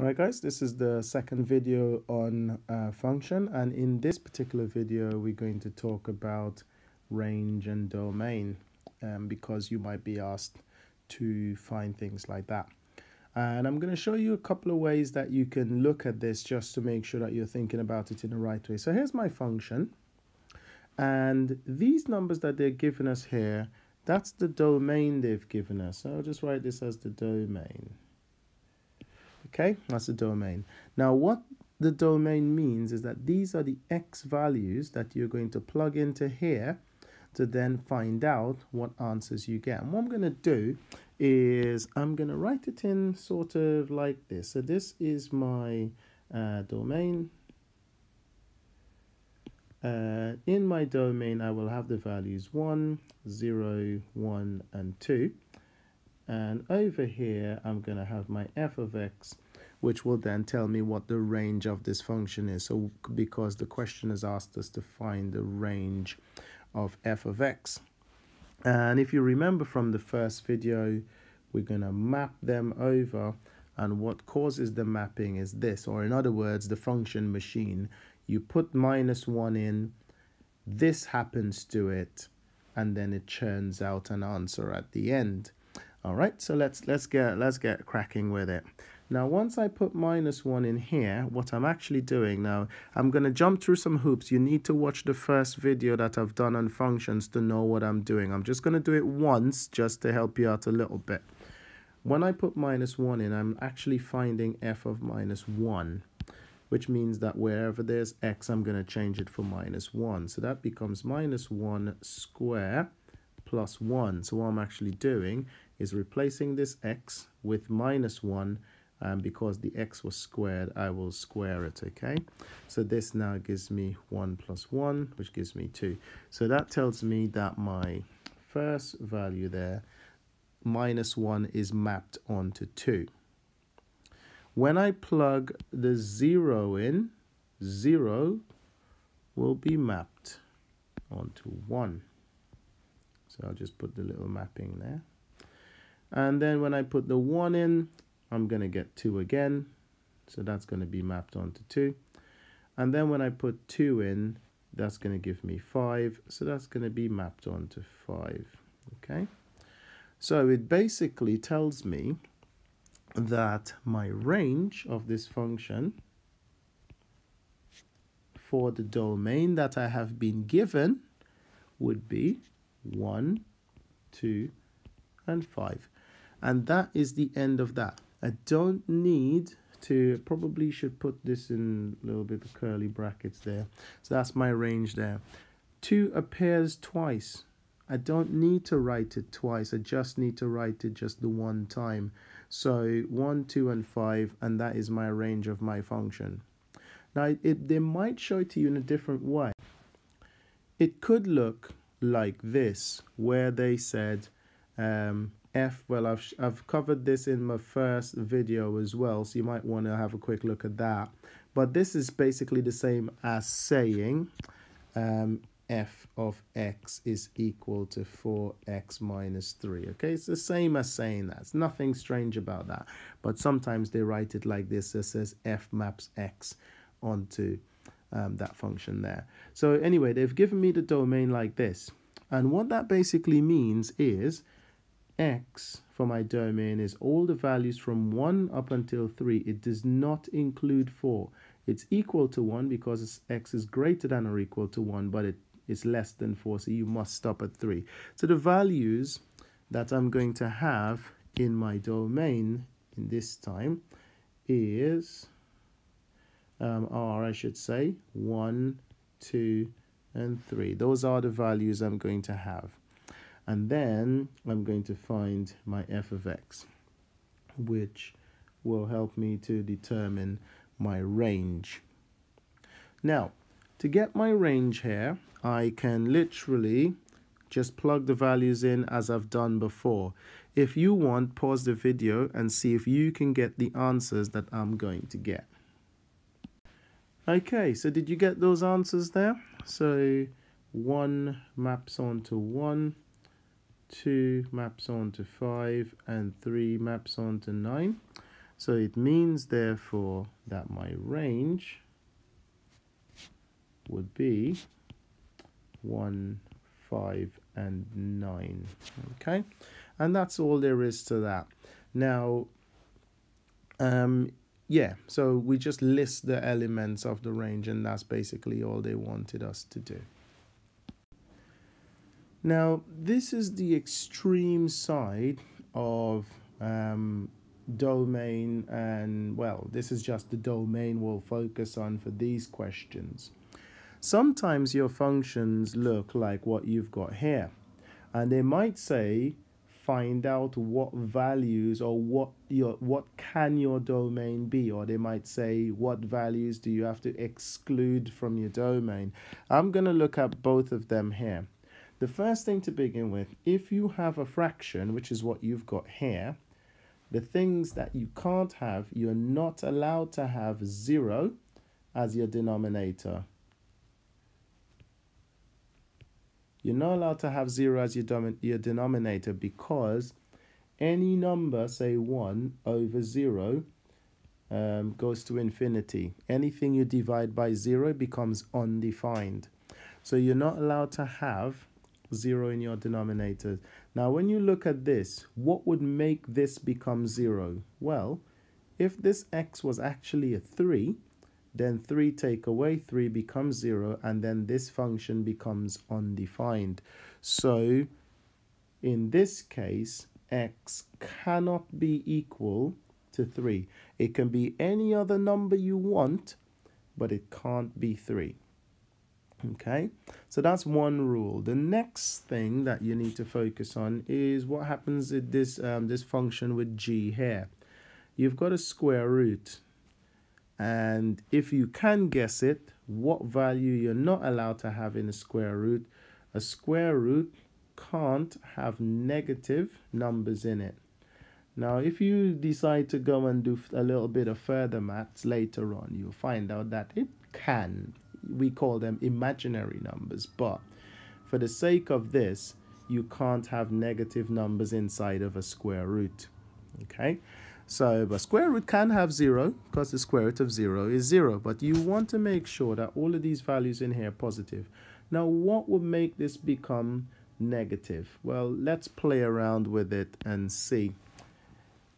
Alright guys, this is the second video on uh, function and in this particular video we're going to talk about range and domain um, because you might be asked to find things like that. And I'm going to show you a couple of ways that you can look at this just to make sure that you're thinking about it in the right way. So here's my function and these numbers that they're giving us here, that's the domain they've given us. So I'll just write this as the domain. Okay, that's the domain. Now, what the domain means is that these are the x values that you're going to plug into here to then find out what answers you get. And what I'm going to do is I'm going to write it in sort of like this. So this is my uh, domain. Uh, in my domain, I will have the values 1, 0, 1, and 2. And over here, I'm going to have my f of x, which will then tell me what the range of this function is. So because the question has asked us to find the range of f of x. And if you remember from the first video, we're going to map them over. And what causes the mapping is this, or in other words, the function machine. You put minus 1 in, this happens to it, and then it churns out an answer at the end. All right, so let's let's get let's get cracking with it. Now, once I put minus one in here, what I'm actually doing now, I'm going to jump through some hoops. You need to watch the first video that I've done on functions to know what I'm doing. I'm just going to do it once just to help you out a little bit. When I put minus one in, I'm actually finding f of minus one, which means that wherever there's x, I'm going to change it for minus one. So that becomes minus one square plus 1. So what I'm actually doing is replacing this x with minus 1 and um, because the x was squared, I will square it, okay? So this now gives me 1 plus 1, which gives me 2. So that tells me that my first value there, minus 1, is mapped onto 2. When I plug the 0 in, 0 will be mapped onto 1. So I'll just put the little mapping there. And then when I put the 1 in, I'm going to get 2 again. So that's going to be mapped onto 2. And then when I put 2 in, that's going to give me 5. So that's going to be mapped onto 5. Okay. So it basically tells me that my range of this function for the domain that I have been given would be 1, 2, and 5. And that is the end of that. I don't need to, probably should put this in a little bit of curly brackets there. So that's my range there. 2 appears twice. I don't need to write it twice. I just need to write it just the one time. So 1, 2, and 5, and that is my range of my function. Now, it, they might show it to you in a different way. It could look like this, where they said um, F, well, I've, I've covered this in my first video as well, so you might want to have a quick look at that. But this is basically the same as saying um, f of x is equal to 4x minus 3. Okay, it's the same as saying that. It's nothing strange about that. But sometimes they write it like this. It says f maps x onto um, that function there. So anyway, they've given me the domain like this. And what that basically means is x for my domain is all the values from 1 up until 3. It does not include 4. It's equal to 1 because x is greater than or equal to 1, but it is less than 4, so you must stop at 3. So the values that I'm going to have in my domain in this time is um, are, I should say, 1, 2, and 3. Those are the values I'm going to have. And then I'm going to find my f of x, which will help me to determine my range. Now, to get my range here, I can literally just plug the values in as I've done before. If you want, pause the video and see if you can get the answers that I'm going to get. Okay, so did you get those answers there? So 1 maps onto 1, 2 maps onto 5, and 3 maps onto 9. So it means therefore that my range would be 1, 5 and 9. Okay, and that's all there is to that. Now, um, yeah, so we just list the elements of the range and that's basically all they wanted us to do. Now, this is the extreme side of um, domain and well this is just the domain we'll focus on for these questions. Sometimes your functions look like what you've got here and they might say find out what values or what your what can your domain be or they might say what values do you have to exclude from your domain? I'm going to look at both of them here the first thing to begin with if you have a fraction which is what you've got here the things that you can't have, you're not allowed to have 0 as your denominator. You're not allowed to have 0 as your, your denominator because any number, say 1 over 0, um, goes to infinity. Anything you divide by 0 becomes undefined. So you're not allowed to have 0 in your denominator. Now, when you look at this, what would make this become 0? Well, if this x was actually a 3, then 3 take away 3 becomes 0, and then this function becomes undefined. So, in this case, x cannot be equal to 3. It can be any other number you want, but it can't be 3. Okay, so that's one rule. The next thing that you need to focus on is what happens with this, um, this function with g here. You've got a square root. And if you can guess it, what value you're not allowed to have in a square root, a square root can't have negative numbers in it. Now, if you decide to go and do a little bit of further maths later on, you'll find out that it can we call them imaginary numbers. But for the sake of this, you can't have negative numbers inside of a square root. Okay, so a square root can have zero because the square root of zero is zero. But you want to make sure that all of these values in here are positive. Now, what would make this become negative? Well, let's play around with it and see.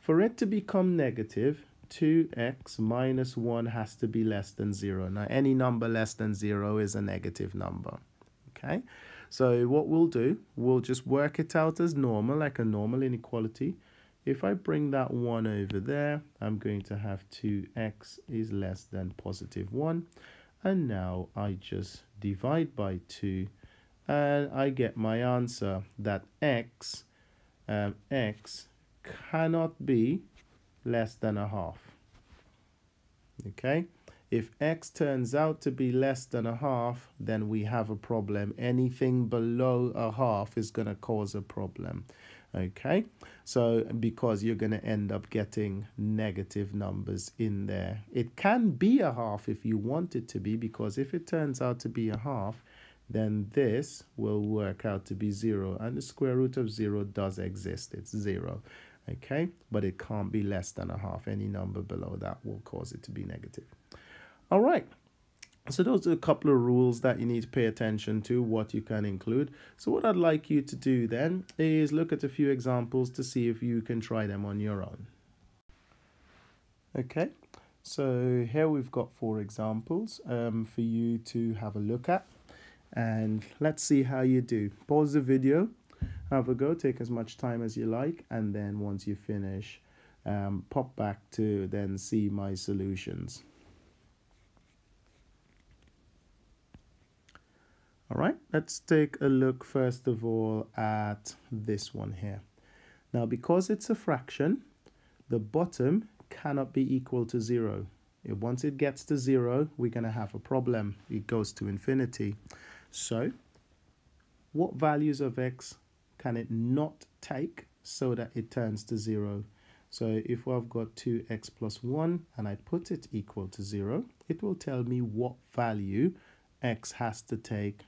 For it to become negative, 2x minus 1 has to be less than 0. Now, any number less than 0 is a negative number. Okay, so what we'll do, we'll just work it out as normal, like a normal inequality. If I bring that 1 over there, I'm going to have 2x is less than positive 1. And now I just divide by 2 and I get my answer that x, um, x cannot be less than a half. Okay, if x turns out to be less than a half, then we have a problem. Anything below a half is going to cause a problem. Okay, so because you're going to end up getting negative numbers in there. It can be a half if you want it to be, because if it turns out to be a half, then this will work out to be 0 and the square root of 0 does exist it's 0 okay? But it can't be less than a half. Any number below that will cause it to be negative. All right. So those are a couple of rules that you need to pay attention to what you can include. So what i'd like you to do then is look at a few examples to see if you can try them on your own. Okay. So here we've got four examples um, for you to have a look at. And let's see how you do. Pause the video have a go, take as much time as you like, and then once you finish, um, pop back to then see my solutions. All right, let's take a look first of all at this one here. Now, because it's a fraction, the bottom cannot be equal to zero. Once it gets to zero, we're going to have a problem. It goes to infinity. So, what values of x can it not take so that it turns to 0? So if I've got 2x plus 1 and I put it equal to 0, it will tell me what value x has to take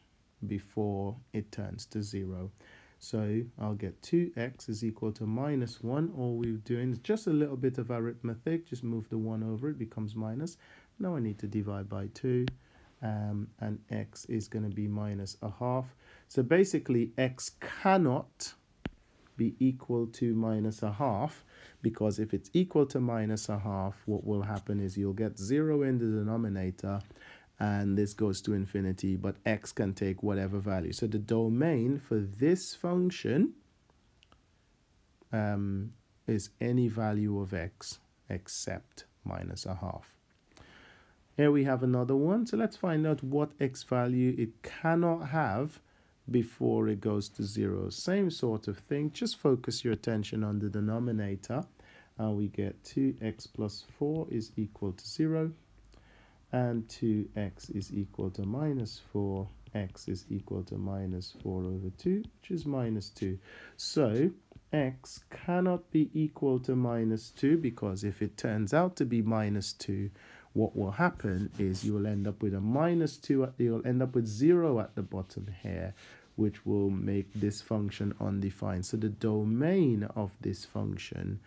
before it turns to 0. So I'll get 2x is equal to minus 1. All we're doing is just a little bit of arithmetic. Just move the 1 over, it becomes minus. Now I need to divide by 2. Um, and x is going to be minus a half. So basically, x cannot be equal to minus a half because if it's equal to minus a half, what will happen is you'll get 0 in the denominator and this goes to infinity, but x can take whatever value. So the domain for this function um, is any value of x except minus a half. Here we have another one. So let's find out what x value it cannot have before it goes to zero. Same sort of thing. Just focus your attention on the denominator. And we get 2x plus 4 is equal to 0 and 2x is equal to minus 4 x is equal to minus 4 over 2 which is minus 2 so x cannot be equal to minus 2 because if it turns out to be minus 2 what will happen is you will end up with a minus 2 at, you'll end up with 0 at the bottom here which will make this function undefined. So the domain of this function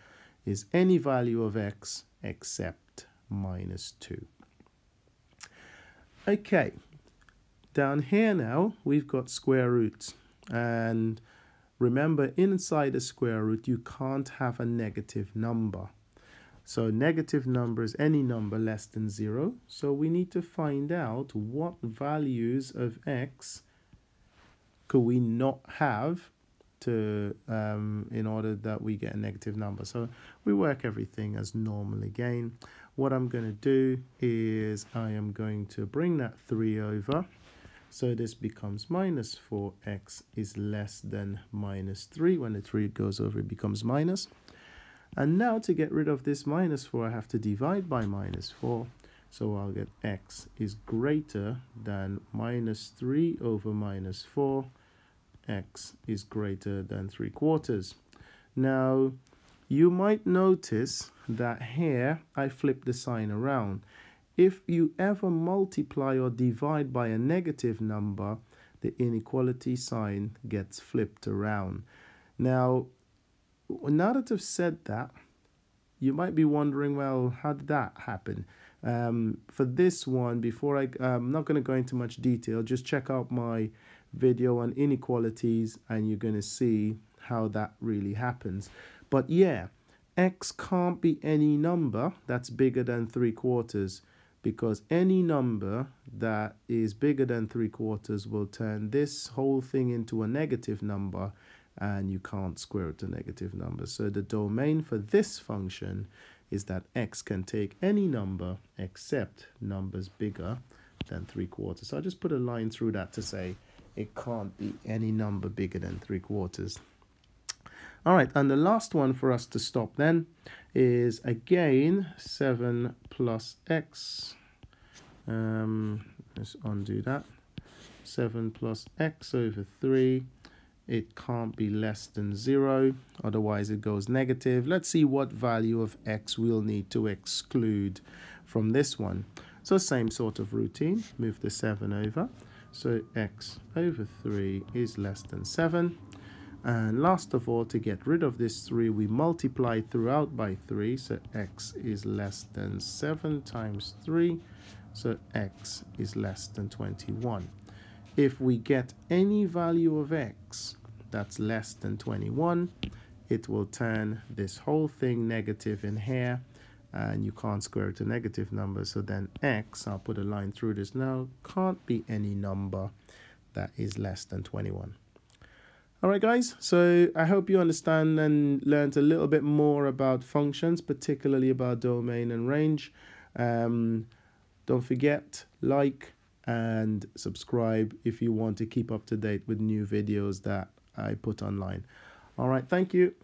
is any value of x except minus 2 Okay, down here now we've got square roots. And remember inside a square root you can't have a negative number. So negative number is any number less than 0. So we need to find out what values of x could we not have to um, in order that we get a negative number. So we work everything as normal again. What I'm going to do is I am going to bring that 3 over. So this becomes minus 4x is less than minus 3. When the 3 goes over, it becomes minus. And now to get rid of this minus 4, I have to divide by minus 4. So I'll get x is greater than minus 3 over minus 4 x is greater than 3 quarters. Now, you might notice that here I flip the sign around. If you ever multiply or divide by a negative number, the inequality sign gets flipped around. Now, now that I've said that, you might be wondering, well, how did that happen? Um, for this one, before I, I'm not going to go into much detail, just check out my video on inequalities and you're going to see how that really happens. But yeah, x can't be any number that's bigger than 3 quarters because any number that is bigger than 3 quarters will turn this whole thing into a negative number and you can't square root to negative number. So the domain for this function is that x can take any number except numbers bigger than 3 quarters. So I just put a line through that to say it can't be any number bigger than 3 quarters. All right, and the last one for us to stop then is again 7 plus x. Um, let's undo that. 7 plus x over 3. It can't be less than 0, otherwise it goes negative. Let's see what value of x we'll need to exclude from this one. So same sort of routine, move the 7 over. So x over 3 is less than 7. And last of all, to get rid of this 3, we multiply throughout by 3. So x is less than 7 times 3. So x is less than 21. If we get any value of x that's less than 21, it will turn this whole thing negative in here and you can't square it a negative number so then x I'll put a line through this now can't be any number that is less than 21 all right guys so I hope you understand and learned a little bit more about functions particularly about domain and range. Um, don't forget like and subscribe if you want to keep up to date with new videos that I put online. All right thank you